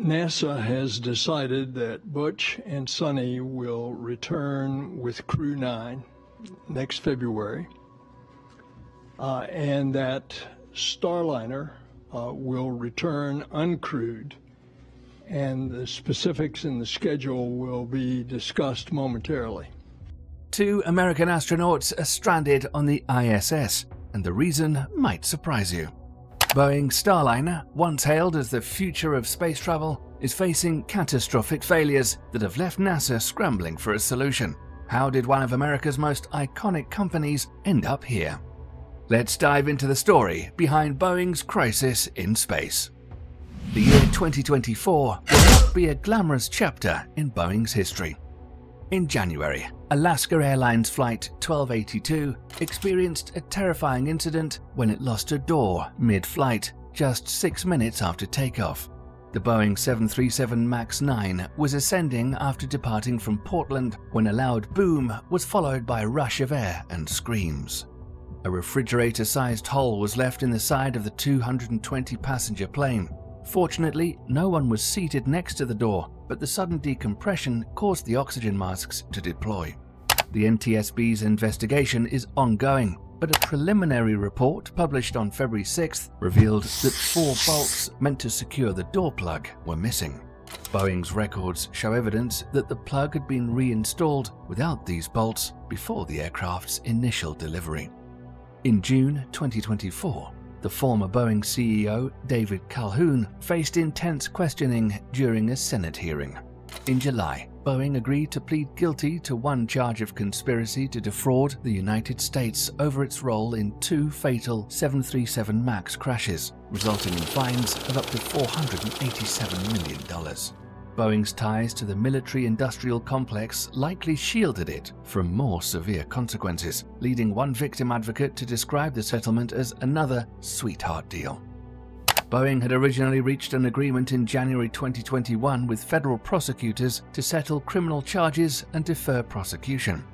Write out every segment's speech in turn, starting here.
NASA has decided that Butch and Suni will return with Crew 9 next February, uh, and that Starliner uh, will return uncrewed, and the specifics in the schedule will be discussed momentarily. Two American astronauts are stranded on the ISS, and the reason might surprise you. Boeing Starliner, once hailed as the future of space travel, is facing catastrophic failures that have left NASA scrambling for a solution. How did one of America's most iconic companies end up here? Let's dive into the story behind Boeing's crisis in space. The year 2024 will not be a glamorous chapter in Boeing's history. In January, Alaska Airlines Flight 1282 experienced a terrifying incident when it lost a door mid flight just six minutes after takeoff. The Boeing 737 MAX 9 was ascending after departing from Portland when a loud boom was followed by a rush of air and screams. A refrigerator sized hole was left in the side of the 220 passenger plane. Fortunately, no one was seated next to the door, but the sudden decompression caused the oxygen masks to deploy. The NTSB's investigation is ongoing, but a preliminary report published on February 6th revealed that four bolts meant to secure the door plug were missing. Boeing's records show evidence that the plug had been reinstalled without these bolts before the aircraft's initial delivery. In June 2024, the former Boeing CEO, David Calhoun, faced intense questioning during a Senate hearing. In July, Boeing agreed to plead guilty to one charge of conspiracy to defraud the United States over its role in two fatal 737 MAX crashes, resulting in fines of up to $487 million. Boeing's ties to the military industrial complex likely shielded it from more severe consequences, leading one victim advocate to describe the settlement as another sweetheart deal. Boeing had originally reached an agreement in January 2021 with federal prosecutors to settle criminal charges and defer prosecution.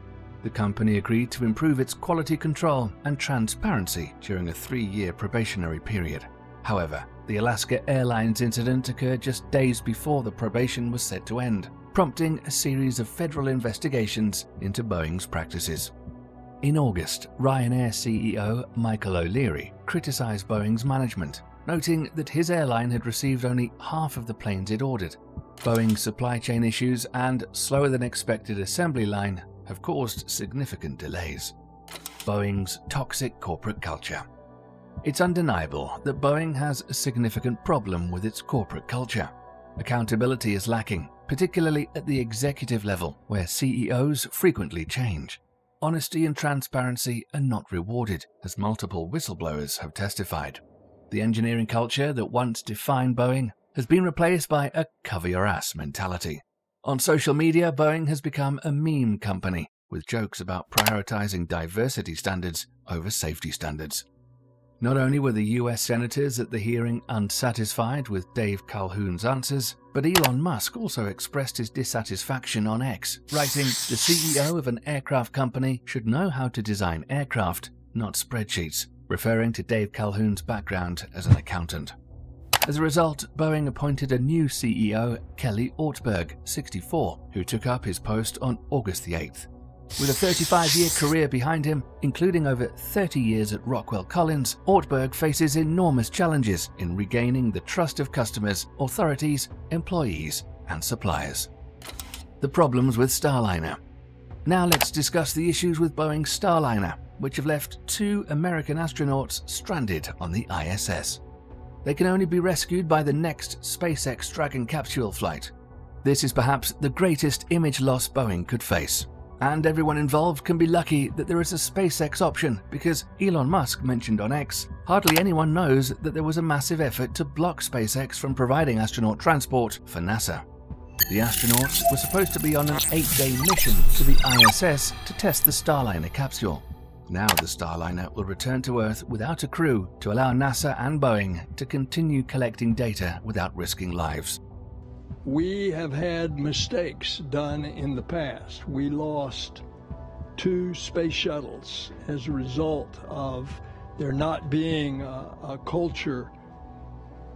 The company agreed to improve its quality control and transparency during a three year probationary period. However, the Alaska Airlines incident occurred just days before the probation was set to end, prompting a series of federal investigations into Boeing's practices. In August, Ryanair CEO Michael O'Leary criticized Boeing's management, noting that his airline had received only half of the planes it ordered. Boeing's supply chain issues and slower than expected assembly line have caused significant delays. Boeing's toxic corporate culture. It's undeniable that Boeing has a significant problem with its corporate culture. Accountability is lacking, particularly at the executive level, where CEOs frequently change. Honesty and transparency are not rewarded, as multiple whistleblowers have testified. The engineering culture that once defined Boeing has been replaced by a cover your ass mentality. On social media, Boeing has become a meme company with jokes about prioritizing diversity standards over safety standards. Not only were the US senators at the hearing unsatisfied with Dave Calhoun's answers, but Elon Musk also expressed his dissatisfaction on X, writing, The CEO of an aircraft company should know how to design aircraft, not spreadsheets, referring to Dave Calhoun's background as an accountant. As a result, Boeing appointed a new CEO, Kelly Ortberg, 64, who took up his post on August the 8th. With a 35 year career behind him, including over 30 years at Rockwell Collins, Ortberg faces enormous challenges in regaining the trust of customers, authorities, employees, and suppliers. The problems with Starliner. Now let's discuss the issues with Boeing's Starliner, which have left two American astronauts stranded on the ISS. They can only be rescued by the next SpaceX Dragon capsule flight. This is perhaps the greatest image loss Boeing could face. And everyone involved can be lucky that there is a SpaceX option because Elon Musk mentioned on X, hardly anyone knows that there was a massive effort to block SpaceX from providing astronaut transport for NASA. The astronauts were supposed to be on an eight day mission to the ISS to test the Starliner capsule. Now the Starliner will return to Earth without a crew to allow NASA and Boeing to continue collecting data without risking lives. We have had mistakes done in the past. We lost two space shuttles as a result of there not being a, a culture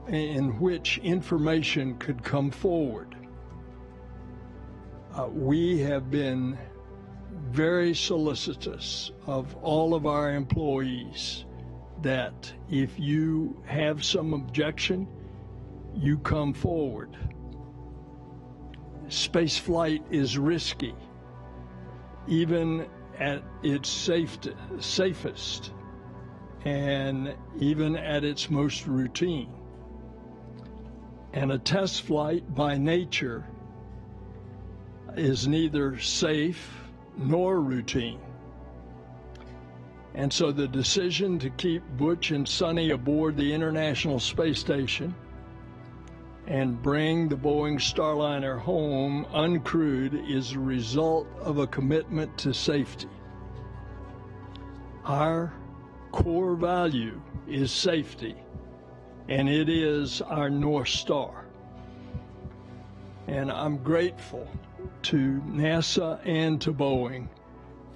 in which information could come forward. Uh, we have been very solicitous of all of our employees that if you have some objection, you come forward. Space flight is risky, even at its safe, safest and even at its most routine. And a test flight by nature is neither safe nor routine. And so the decision to keep Butch and Suni aboard the International Space Station and bring the Boeing Starliner home uncrewed is a result of a commitment to safety. Our core value is safety, and it is our North Star. And I'm grateful to NASA and to Boeing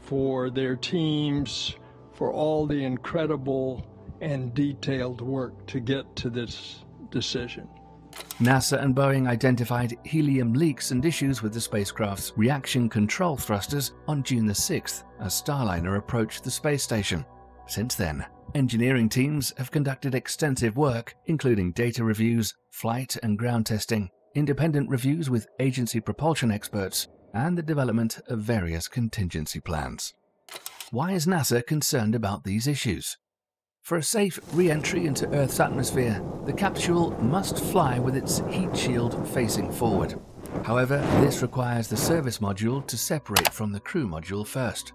for their teams, for all the incredible and detailed work to get to this decision. NASA and Boeing identified helium leaks and issues with the spacecraft's reaction control thrusters on June the 6th as Starliner approached the space station. Since then, engineering teams have conducted extensive work, including data reviews, flight and ground testing, independent reviews with agency propulsion experts, and the development of various contingency plans. Why is NASA concerned about these issues? For a safe re-entry into Earth's atmosphere, the capsule must fly with its heat shield facing forward. However, this requires the service module to separate from the crew module first.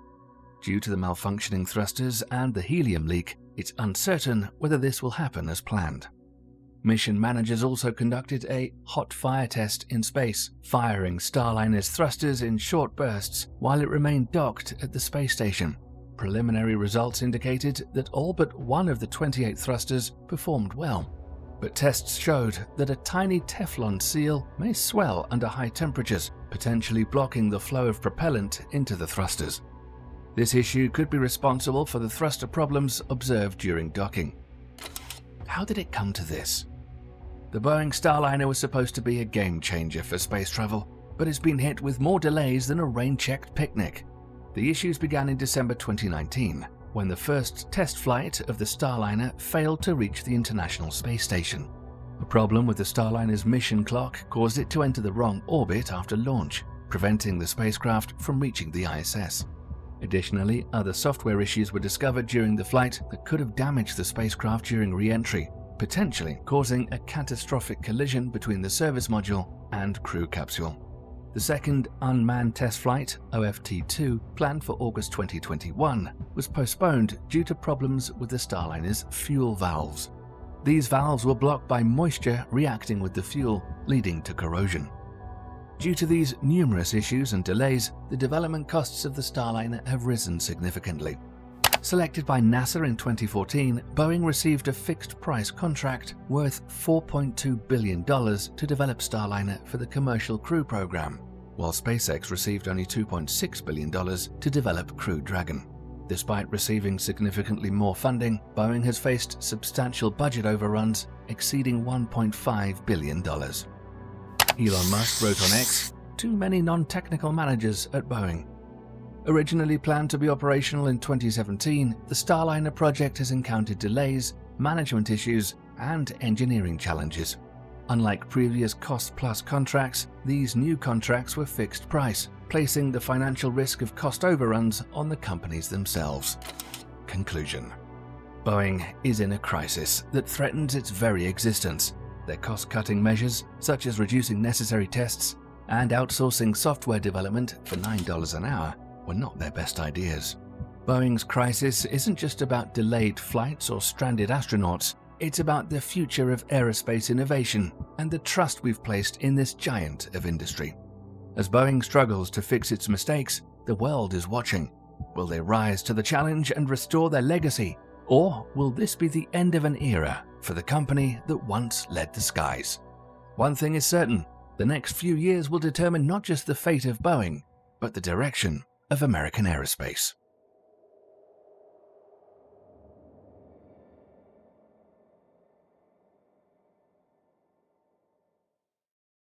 Due to the malfunctioning thrusters and the helium leak, it's uncertain whether this will happen as planned. Mission managers also conducted a hot fire test in space, firing Starliner's thrusters in short bursts while it remained docked at the space station. Preliminary results indicated that all but one of the 28 thrusters performed well, but tests showed that a tiny Teflon seal may swell under high temperatures, potentially blocking the flow of propellant into the thrusters. This issue could be responsible for the thruster problems observed during docking. How did it come to this? The Boeing Starliner was supposed to be a game changer for space travel, but it's been hit with more delays than a rain-checked picnic. The issues began in December 2019, when the first test flight of the Starliner failed to reach the International Space Station. A problem with the Starliner's mission clock caused it to enter the wrong orbit after launch, preventing the spacecraft from reaching the ISS. Additionally, other software issues were discovered during the flight that could have damaged the spacecraft during re-entry, potentially causing a catastrophic collision between the service module and crew capsule. The second unmanned test flight, OFT-2, planned for August 2021, was postponed due to problems with the Starliner's fuel valves. These valves were blocked by moisture reacting with the fuel, leading to corrosion. Due to these numerous issues and delays, the development costs of the Starliner have risen significantly. Selected by NASA in 2014, Boeing received a fixed price contract worth $4.2 billion to develop Starliner for the Commercial Crew Program, while SpaceX received only $2.6 billion to develop Crew Dragon. Despite receiving significantly more funding, Boeing has faced substantial budget overruns exceeding $1.5 billion. Elon Musk wrote on X, too many non-technical managers at Boeing. Originally planned to be operational in 2017, the Starliner project has encountered delays, management issues, and engineering challenges. Unlike previous cost-plus contracts, these new contracts were fixed price, placing the financial risk of cost overruns on the companies themselves. Conclusion Boeing is in a crisis that threatens its very existence their cost-cutting measures, such as reducing necessary tests and outsourcing software development for $9 an hour, were not their best ideas. Boeing's crisis isn't just about delayed flights or stranded astronauts, it's about the future of aerospace innovation and the trust we've placed in this giant of industry. As Boeing struggles to fix its mistakes, the world is watching. Will they rise to the challenge and restore their legacy? Or will this be the end of an era for the company that once led the skies. One thing is certain the next few years will determine not just the fate of Boeing, but the direction of American aerospace.